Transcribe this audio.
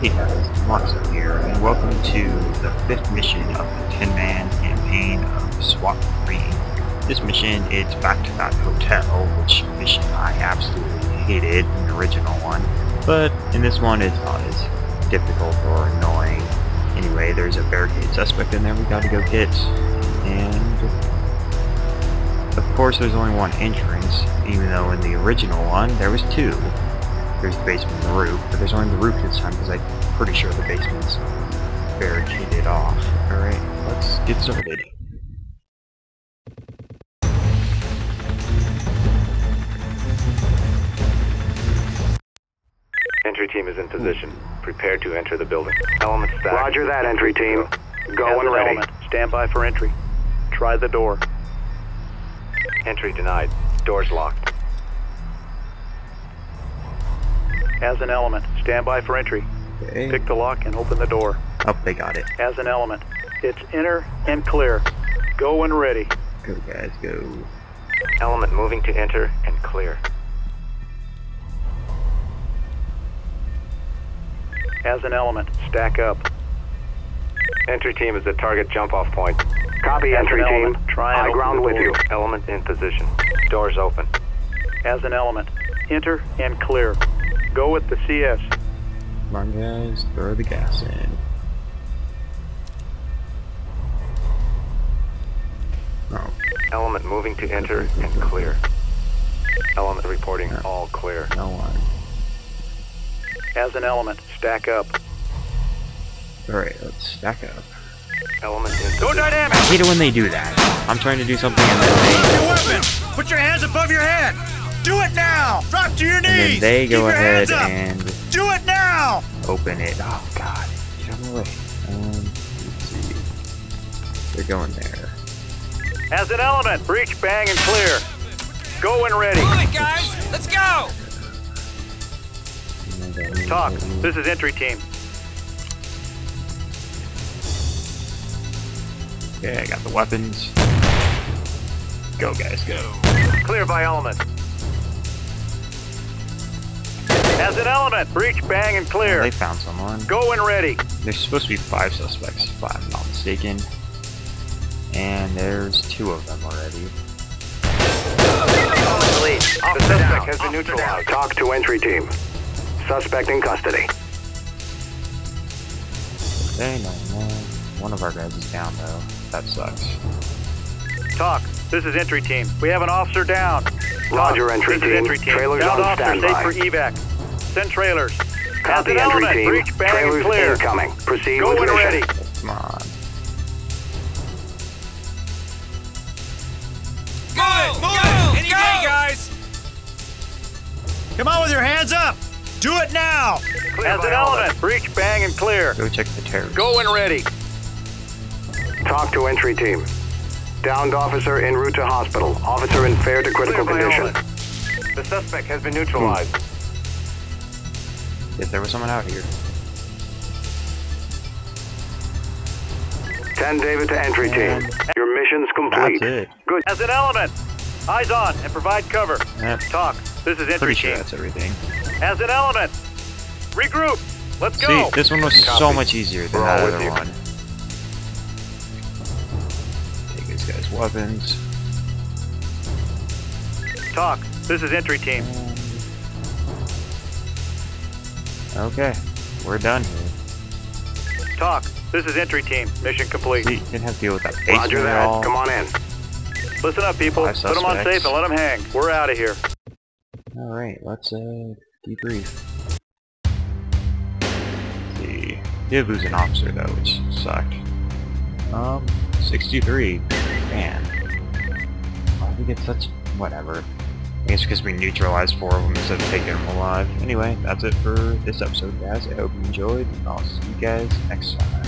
Hey guys, Monster here, and welcome to the fifth mission of the 10-man campaign of SWAT 3. This mission, it's back to that hotel, which mission I absolutely hated in the original one, but in this one it's not as difficult or annoying. Anyway, there's a barricade suspect in there we gotta go get, and of course there's only one entrance, even though in the original one there was two. There's the basement and the roof, but there's only the roof this time because I'm pretty sure the basement's barricaded off. Alright, let's get started. Entry team is in position. Prepare to enter the building. Element stack. Roger that, entry team. Go As and ready. element, stand by for entry. Try the door. Entry denied. Doors locked. As an element, stand by for entry. Okay. Pick the lock and open the door. Oh, they got it. As an element, it's enter and clear. Go and ready. Go guys, go. Element moving to enter and clear. As an element, stack up. Entry team is the target jump off point. Copy, As entry team. element, try and High ground the with you. Element in position. Doors open. As an element, enter and clear. Go with the CS. Come on guys, throw the gas in. Oh, Element moving to enter and clear. Element reporting all clear. no one. As an element, stack up. Alright, let's stack up. Element in Go position. dynamic! I hate it when they do that. I'm trying to do something and then your weapon! Put your hands above your head! Do it now! Drop to your they, and then knees! they Keep go your ahead hands up! and Do it now! open it. Oh god, get out of the way. Um, let's see. They're going there. As an element, breach, bang, and clear. Go and ready. Move it, guys! Let's go! Go- TOC. This is entry team. Okay, I got the weapons. Go guys, go. Clear by element. As an element, breach, bang, and clear. They found someone. Go and ready. There's supposed to be five suspects, if I'm not mistaken. And there's two of them already. The suspect has been neutralized. TOC to entry team. Suspect in custody. Okay, no, no. One of our guys is down though. That sucks. TOC. This is entry team. We have an officer down. TOC. Roger, entry team. Is entry team. Trailers Downed on officer standby. safe for evac. Send trailers. Copy, As entry element, team. breach, bang, Trailers and clear. incoming. Proceed Go with and mission. ready. Come on. Go! Move it! Any way, guys! Come on with your hands up! Do it now! As an element, breach, bang, and clear. Go check the terrorists. Go and ready. TOC to entry team. Downed officer en route to hospital. Officer in fair to critical condition. element. The suspect has been neutralized. If there was someone out here. 10 David to entry team. Your mission's complete. That's it. Good. As an element, eyes on and provide cover. Yep. TOC. This is entry Pretty sure team. that's everything. As an element, regroup. Let's See, go. this one was so much easier than We're that other you. one. Take these guys' weapons. TOC. This is entry team. Okay, we're done here. TOC. This is entry team. Mission complete. See, didn't have to deal with that Roger that. all. Come on in. Listen up, people. Put them on safe and let them hang. We're out of here. Alright, let's uh debrief. see. Did lose an officer though, which sucked. Um, 63. Man. Why did we get such whatever. I guess because we neutralized four of them instead of taking them alive. Anyway, that's it for this episode, guys. I hope you enjoyed, and I'll see you guys next time.